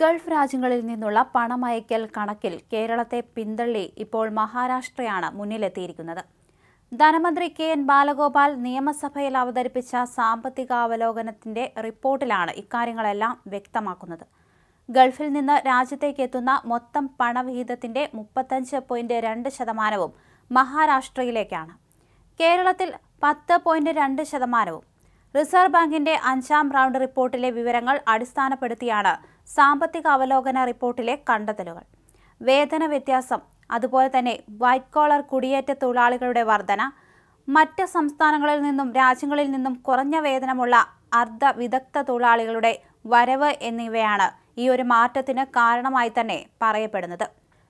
Gulf രാജ്യങ്ങളിൽ നിന്നുള്ള പണമയക്കൽ കണക്കിൽ കേരളത്തെ പിന്തള്ളി ഇപ്പോൾ മഹാരാഷ്ട്രയാണ് മുന്നിലെത്തിയിരിക്കുന്നത്. ധനമന്ത്രി കെ എൻ ബാലഗോപാൽ നിയമസഭയിൽ അവതരിപ്പിച്ച സാമ്പത്തികാവലോകനത്തിന്റെ റിപ്പോർട്ടിലാണ് ഇക്കാര്യങ്ങളെല്ലാം വ്യക്തമാക്കുന്നത്. ഗൾഫിൽ നിന്ന് രാജ്യത്തേക്ക് എത്തുന്ന മൊത്തം പണവിഹിതത്തിന്റെ മുപ്പത്തഞ്ച് പോയിന്റ് രണ്ട് ശതമാനവും മഹാരാഷ്ട്രയിലേക്കാണ്. കേരളത്തിൽ പത്ത് പോയിന്റ് രണ്ട് ശതമാനവും. റിസർവ് ബാങ്കിന്റെ അഞ്ചാം റൗണ്ട് റിപ്പോർട്ടിലെ വിവരങ്ങൾ അടിസ്ഥാനപ്പെടുത്തിയാണ് സാമ്പത്തിക അവലോകന റിപ്പോർട്ടിലെ കണ്ടെത്തലുകൾ. വേതന വ്യത്യാസം അതുപോലെ തന്നെ വൈറ്റ് കോളർ കുടിയേറ്റ തൊഴിലാളികളുടെ വർധന മറ്റ് സംസ്ഥാനങ്ങളിൽ നിന്നും രാജ്യങ്ങളിൽ നിന്നും കുറഞ്ഞ വേതനമുള്ള അർദ്ധ വിദഗ്ധ തൊഴിലാളികളുടെ വരവ് എന്നിവയാണ് ഈ ഒരു മാറ്റത്തിന് കാരണമായി തന്നെ പറയപ്പെടുന്നത്.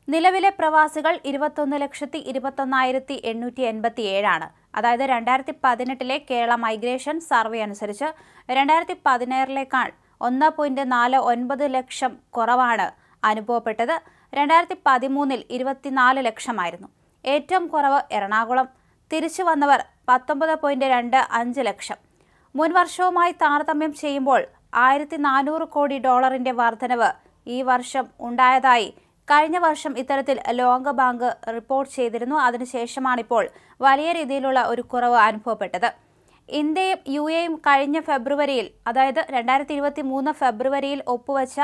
നിലവിലെ പ്രവാസികൾ ഇരുപത്തൊന്ന് ലക്ഷത്തി ഇരുപത്തൊന്നായിരത്തി എണ്ണൂറ്റി എൺപത്തി ഏഴാണ് അതായത് രണ്ടായിരത്തി പതിനെട്ടിലെ കേരള മൈഗ്രേഷൻ സർവേ അനുസരിച്ച് രണ്ടായിരത്തി പതിനേഴിലേക്കാൾ ഒന്ന് പോയിന്റ് നാല് ഒൻപത് ലക്ഷം കുറവാണ് അനുഭവപ്പെട്ടത്. രണ്ടായിരത്തി പതിമൂന്നിൽ ഇരുപത്തിനാല് ലക്ഷമായിരുന്നു. ഏറ്റവും കുറവ് എറണാകുളം. തിരിച്ചു വന്നവർ പത്തൊമ്പത് പോയിന്റ് രണ്ട് അഞ്ച് ലക്ഷം. മുൻ വർഷവുമായി താരതമ്യം ചെയ്യുമ്പോൾ ആയിരത്തി നാനൂറ് കോടി ഡോളറിന്റെ വർധനവ് ഈ വർഷം ഉണ്ടായതായി കഴിഞ്ഞ വർഷം ഇത്തരത്തിൽ ലോക ബാങ്ക് റിപ്പോർട്ട് ചെയ്തിരുന്നു. അതിനുശേഷമാണിപ്പോൾ വലിയ രീതിയിലുള്ള ഒരു കുറവ് അനുഭവപ്പെട്ടത്. ഇന്ത്യയും യു എയും കഴിഞ്ഞ ഫെബ്രുവരിയിൽ അതായത് രണ്ടായിരത്തി ഇരുപത്തി മൂന്ന് ഫെബ്രുവരിയിൽ ഒപ്പുവെച്ച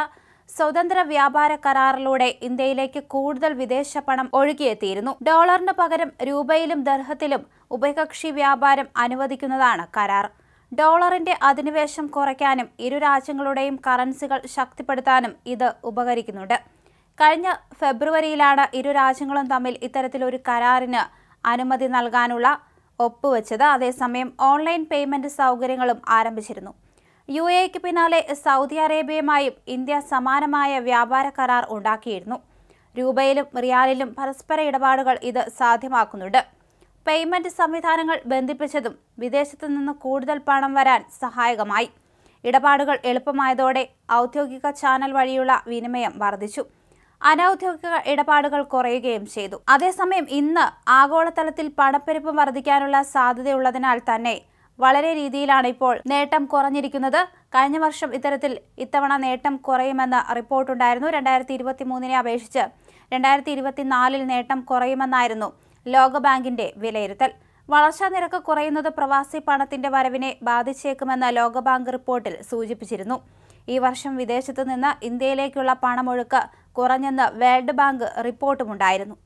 സ്വതന്ത്ര വ്യാപാര കരാറിലൂടെ ഇന്ത്യയിലേക്ക് കൂടുതൽ വിദേശ പണം ഒഴുകിയെത്തിയിരുന്നു. ഡോളറിന് പകരം രൂപയിലും ദർഹത്തിലും ഉഭയകക്ഷി വ്യാപാരം അനുവദിക്കുന്നതാണ് കരാർ. ഡോളറിന്റെ അധിനിവേശം കുറയ്ക്കാനും ഇരു രാജ്യങ്ങളുടെയും കറൻസികൾ ശക്തിപ്പെടുത്താനും ഇത് ഉപകരിക്കുന്നുണ്ട്. കഴിഞ്ഞ ഫെബ്രുവരിയിലാണ് ഇരു രാജ്യങ്ങളും തമ്മിൽ ഇത്തരത്തിലൊരു കരാറിന് അനുമതി നൽകാനുള്ള ഒപ്പുവെച്ചത്. അതേസമയം ഓൺലൈൻ പേയ്മെന്റ് സൗകര്യങ്ങളും ആരംഭിച്ചിരുന്നു. യു എക്ക് പിന്നാലെ സൗദി അറേബ്യയുമായും ഇന്ത്യ സമാനമായ വ്യാപാര കരാർ ഉണ്ടാക്കിയിരുന്നു. രൂപയിലും റിയാലിലും പരസ്പര ഇടപാടുകൾ ഇത് സാധ്യമാക്കുന്നുണ്ട്. പേയ്മെന്റ് സംവിധാനങ്ങൾ ബന്ധിപ്പിച്ചതും വിദേശത്തു നിന്ന് കൂടുതൽ പണം വരാൻ സഹായകമായി. ഇടപാടുകൾ എളുപ്പമായതോടെ ഔദ്യോഗിക ചാനൽ വഴിയുള്ള വിനിമയം വർദ്ധിച്ചു. അനൌദ്യോഗിക ഇടപാടുകൾ കുറയുകയും ചെയ്തു. അതേസമയം ഇന്ന് ആഗോളതലത്തിൽ പണപ്പെരുപ്പം വർദ്ധിക്കാനുള്ള സാധ്യതയുള്ളതിനാൽ തന്നെ വളരെ രീതിയിലാണ് ഇപ്പോൾ നേട്ടം കുറഞ്ഞിരിക്കുന്നത്. കഴിഞ്ഞ വർഷം ഇത്തരത്തിൽ ഇത്തവണ നേട്ടം കുറയുമെന്ന റിപ്പോർട്ടുണ്ടായിരുന്നു. രണ്ടായിരത്തി ഇരുപത്തി മൂന്നിനെ അപേക്ഷിച്ച് രണ്ടായിരത്തി ഇരുപത്തിനാലിൽ നേട്ടം കുറയുമെന്നായിരുന്നു ലോകബാങ്കിന്റെ വിലയിരുത്തൽ. വളർച്ചാ നിരക്ക് കുറയുന്നത് പ്രവാസി പണത്തിന്റെ വരവിനെ ബാധിച്ചേക്കുമെന്ന് ലോകബാങ്ക് റിപ്പോർട്ടിൽ സൂചിപ്പിച്ചിരുന്നു. ഈ വർഷം വിദേശത്തു നിന്ന് ഇന്ത്യയിലേക്കുള്ള പണമൊഴുക്ക് കുറഞ്ഞെന്ന് വേൾഡ് ബാങ്ക് റിപ്പോർട്ടുമുണ്ടായിരുന്നു